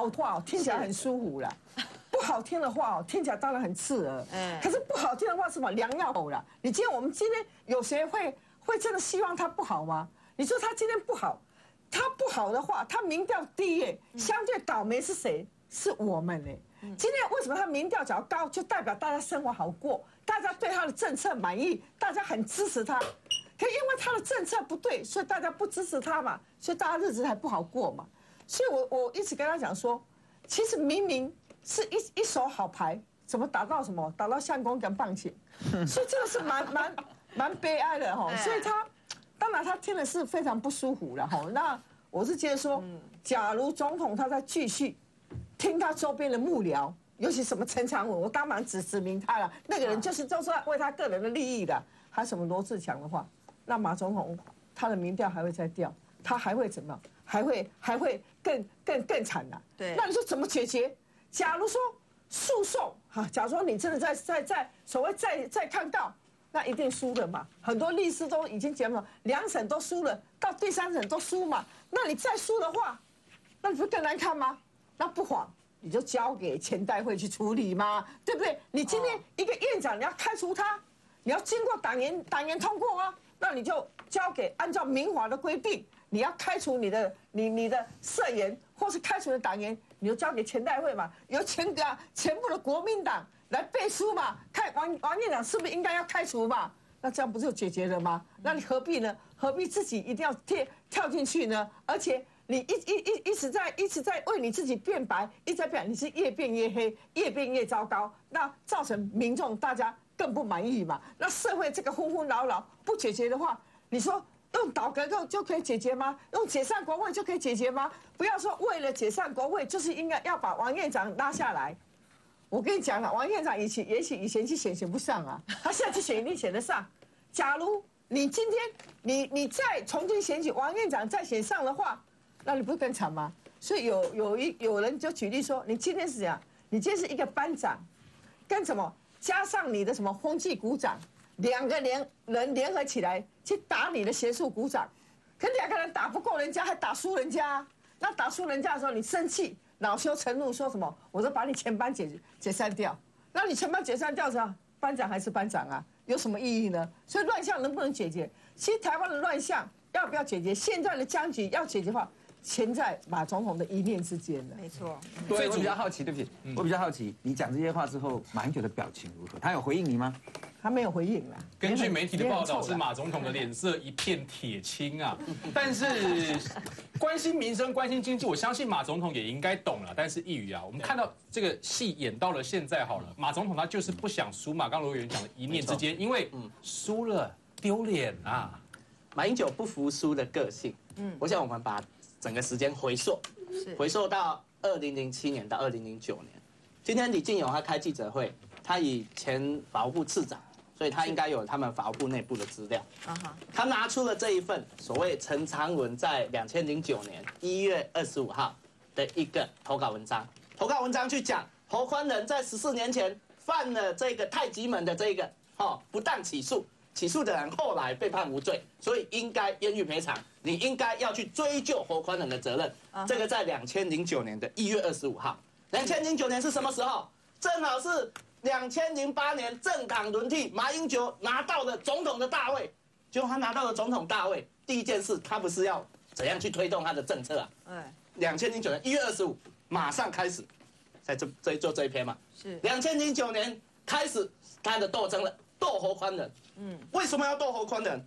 好话哦听起来很舒服啦，不好听的话哦听起来当然很刺耳。嗯可是不好听的话是什么？良药啦。你今天我们今天有谁会会真的希望他不好吗？你说他今天不好，他不好的话，他民调低耶，相对倒霉是谁？是我们呢。今天为什么他民调较高，就代表大家生活好过，大家对他的政策满意，大家很支持他。可因为他的政策不对，所以大家不支持他嘛，所以大家日子才不好过嘛。所以我我一直跟他讲说，其实明明是一一手好牌，怎么打到什么打到相公跟棒球，所以这个是蛮蛮蛮悲哀的哈。所以他当然他听的是非常不舒服了哈。那我是觉得说，假如总统他在继续听他周边的幕僚，尤其什么陈长文，我当然指指明他了，那个人就是就是为他个人的利益的。还有什么罗志强的话，那马总统他的民调还会再掉，他还会怎么样？还会还会更更更惨呐、对那你说怎么解决？假如说诉讼哈，假如说你真的在在在所谓再再抗告，那一定输了嘛。很多律师都已经讲了，两审都输了，到第三审都输嘛。那你再输的话，那你不更难看吗？那不妨你就交给前代会去处理嘛，对不对？你今天一个院长你要开除他，你要经过党员党员通过啊，那你就交给按照民法的规定，你要开除你的你你的社员或是开除的党员，你就交给前代会嘛，由全个全部的国民党来背书嘛，看王王院长是不是应该要开除嘛？那这样不就解决了吗？那你何必呢？何必自己一定要跳跳进去呢？而且你一一一一直在一直在为你自己辩白，一直在辩，你是越辩越黑，越辩越糟糕，那造成民众大家更不满意嘛。那社会这个昏昏扰扰不解决的话，你说用倒阁就就可以解决吗？用解散国会就可以解决吗？不要说为了解散国会，就是应该要把王院长拉下来。我跟你讲了，王院长以前也许以前去选选不上啊，他现在去选一定选得上。假如你今天你你再重新选举王院长再选上的话，那你不是更惨吗？所以有有一有人就举例说，你今天是怎样？你今天是一个班长，跟什么加上你的什么风纪股长，两个联人联合起来去打你的邪术鼓掌，可两个人打不过人家，还打输人家。那打输人家的时候，你生气，恼羞成怒，说什么？我说把你全班解解散掉。那你全班解散掉的时候，班长还是班长啊，有什么意义呢？所以乱象能不能解决？其实台湾的乱象要不要解决？现在的僵局要解决的话，全在马总统的一念之间了。没错，所以我比较好奇，对不起，我比较好奇，你讲这些话之后，马英九的表情如何？他有回应你吗？他没有回应啦。根据媒体的报道，是马总统的脸色一片铁青啊。但是关心民生、关心经济，我相信马总统也应该懂了。但是一语啊，我们看到这个戏演到了现在好了，马总统他就是不想输嘛。刚刚罗委员讲的一念之间，因为输了丢脸啊。马英九不服输的个性，嗯，我想我们把整个时间回溯，是回溯到二零零七年到二零零九年。今天李进勇他开记者会，他以前法务部次长，所以他应该有他们法务部内部的资料。啊哈，他拿出了这一份所谓陈长文在两千零九年一月二十五号的一个投稿文章，投稿文章去讲侯宽仁在十四年前犯了这个太极门的这个哦不当起诉，起诉的人后来被判无罪，所以应该冤狱赔偿，你应该要去追究侯宽仁的责任。这个在两千零九年的一月二十五号，两千零九年是什么时候？正好是两千零八年政党轮替，马英九拿到了总统的大位。结果他拿到了总统大位，第一件事他不是要怎样去推动他的政策啊？哎，两千零九年一月二十五，马上开始，在这这一做这一篇嘛。是两千零九年开始他的斗争了，斗侯宽仁。嗯，为什么要斗侯宽仁？